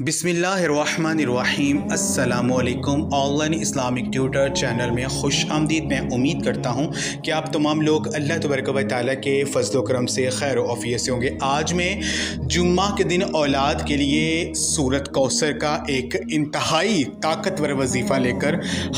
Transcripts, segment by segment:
بسم اللہ الرحمن الرحیم السلام علیکم online Islamic tutor channel میں خوش آمدید میں امید کرتا ہوں کہ آپ تمام لوگ اللہ تبارک و تعالیٰ کے فضل و کرم سے خیر و عفیت سے ہوں گے۔ آج میں جمعہ کے دن اولاد کے لیے سورت کوثر کا ایک انتہائی طاقتور وظیفہ لے کر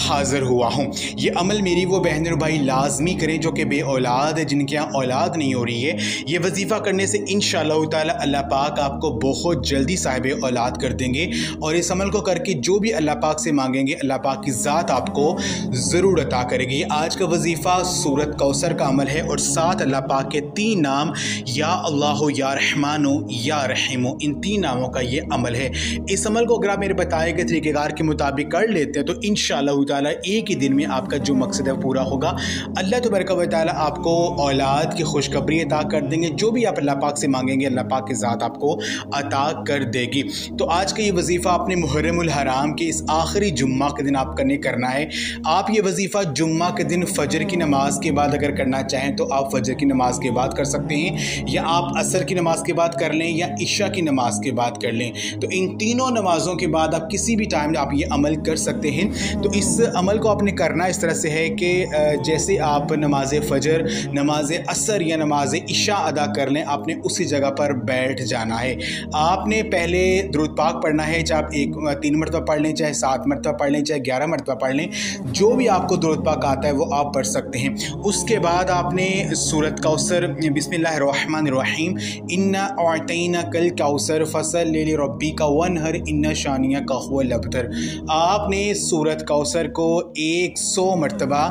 حاضر ہوا ہوں۔ یہ عمل میری وہ بہن اور بھائی لازمی کریں جو کہ بے اولاد ہے جن کے یہاں اولاد نہیں ہو رہی ہے۔ یہ وظیفہ کرنے سے انشاءاللہ تعالیٰ اللہ پاک آپ کو بہت جلدی صاحب اولاد کر دیں گے اور اس عمل کو کر کے جو بھی اللہ پاک سے مانگیں گے، اللہ پاک کی ذات آپ کو ضرور عطا کرے گی۔ آج کا وظیفہ سورت کوثر کا عمل ہے اور ساتھ اللہ پاک کے تین نام یا اللہ یا رحمان یا رحیم ان تین ناموں کا یہ عمل ہے۔ اس عمل کو اگر آپ میرے بتائے گئے طریقہ کار کے مطابق کر لیتے ہیں تو انشاءاللہ تعالی ایک ہی دن میں آپ کا جو مقصد ہے پورا ہوگا۔ اللہ تبارک و تعالی آپ کو اولاد کی خوشخبری عطا کر دیں گے۔ جو بھی آپ اللہ پاک سے مانگیں گے، اللہ پاک کی ذات آپ کو عطا کر دے گی۔ تو آج کا یہ وظیفہ اپنے محرم الحرام کے اس آخری جمعہ کے دن آپ کرنے کرنا ہے۔ آپ یہ وظیفہ جمعہ کے دن فجر کی نماز کے بعد اگر کرنا چاہیں تو آپ فجر کی نماز کے بعد کر سکتے ہیں یا آپ عصر کی نماز کے بعد کر لیں یا عشاء کی نماز کے بعد کر لیں۔ تو ان تینوں نمازوں کے بعد آپ کسی بھی ٹائم آپ یہ عمل کر سکتے ہیں۔ تو اس عمل کو آپ نے کرنا اس طرح سے ہے کہ جیسے آپ نماز فجر، نماز عصر یا نماز عشاء ادا کر لیں، آپ نے اسی جگہ پر بیٹھ جانا ہے۔ آپ نے پہلے درود پاک پڑھنا ہے، چاہے آپ ایک، تین مرتبہ پڑھ لیں، چاہے سات مرتبہ پڑھ لیں، چاہے گیارہ مرتبہ پڑھ لیں، جو بھی آپ کو درود پاک آتا ہے وہ آپ پڑھ سکتے ہیں۔ اس کے بعد آپ نے سورت کوثر، بسم اللہ الرحمن الرحیم ان اعطینا کل کوثر فصل لے ربی کا ون ہر ان شانیہ کا لبتر آپ نے سورت کوثر کو ایک سو مرتبہ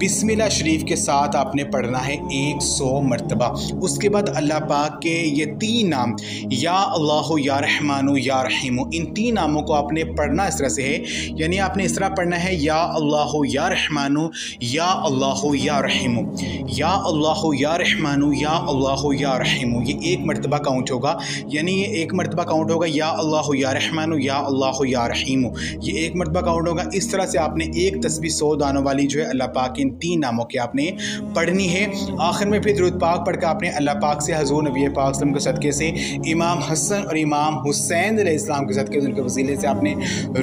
بسم اللہ شریف کے ساتھ آپ نے پڑھنا ہے، ایک سو مرتبہ۔ اس کے بعد اللہ پاک کے یہ تین نام، یا اللہ، یا رحمان یا رحیم ان تین ناموں کو آپ نے پڑھنا اس طرح سے ہے. یعنی آپ نے اس طرح پڑھنا ہے، یا اللہ، یا رحمان یا اللہ، یا رحیم. یا اللہ، یا رحمان یا اللہ، یا رحیم. یہ ایک مرتبہ کاؤنٹ ہوگا. یعنی یہ ایک مرتبہ کاؤنٹ ہوگا، یا اللہ، یا رحمان یا اللہ، یا رحیم. یہ ایک مرتبہ کاؤنٹ ہوگا. اس طرح سے آپ نے ایک تسبیح سو دانوں والی جو ہے اللہ پاک ان تین ناموں کے آپ نے پڑھنی ہے. آخر میں پھر درود پاک پڑھ کے آپ نے اللہ پاک سے حضور نبی پاک وسلم کے صدقے سے امام حسن اور امام حسین علیہ السلام کے صدقے ان کے وسیلے سے آپ نے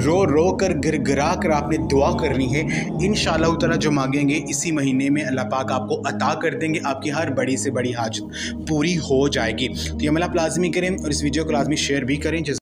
رو رو کر گر گرا کر آپ نے دعا کرنی ہے۔ انشاءاللہ تعالیٰ جو مانگیں گے اسی مہینے میں اللہ پاک آپ کو عطا کر دیں گے۔ آپ کی ہر بڑی سے بڑی حاجت پوری ہو جائے گی۔ تو یہ عمل آپ لازمی کریں اور اس ویڈیو کو لازمی شیئر بھی کریں۔